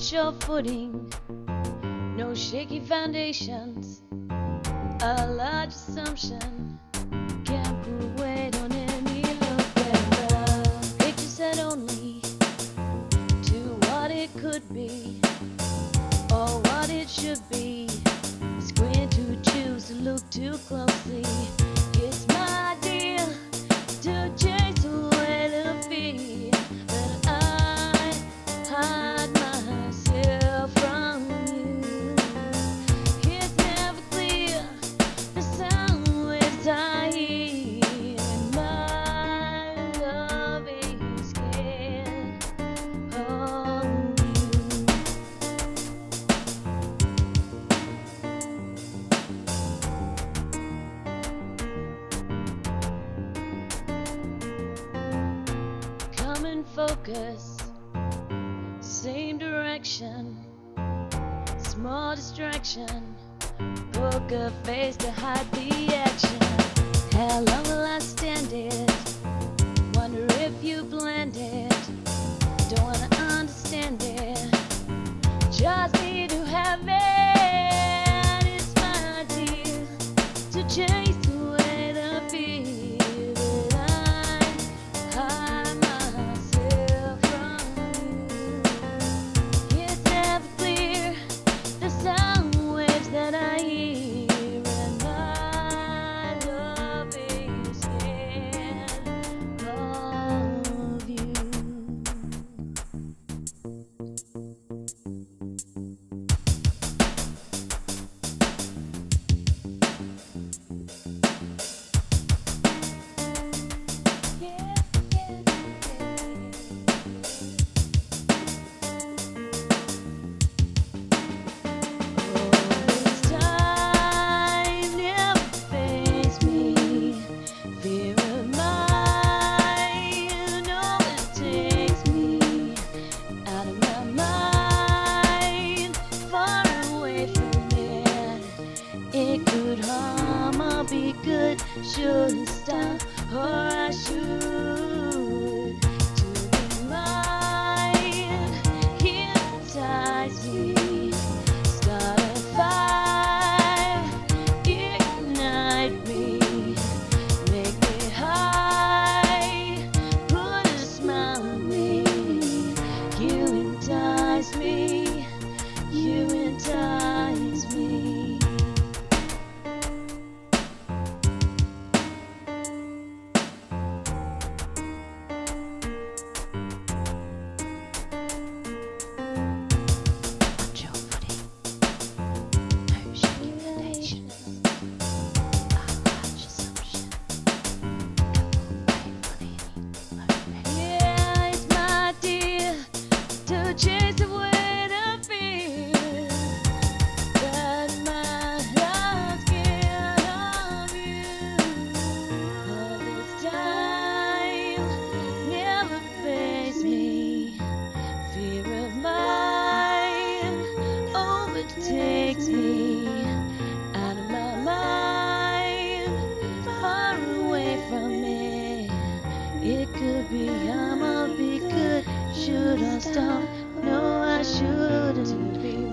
sure footing, no shaky foundations. A large assumption can't put weight on any look better. Picture set only to what it could be focus, same direction, small distraction, poker face to hide the action. How long will I stand it? Wonder if you blend it. Don't wanna understand it. Just need to have it. It's my deal to chase Maybe I'ma be good. Should I stop? No, I shouldn't be.